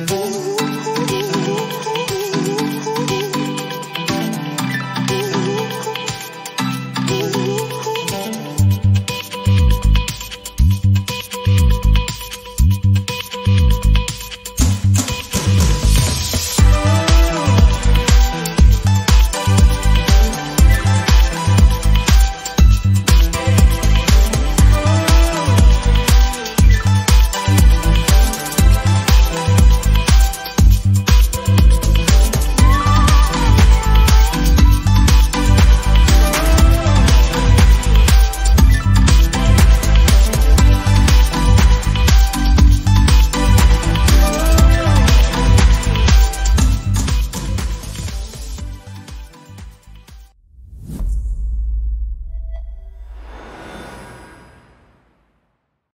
Oh.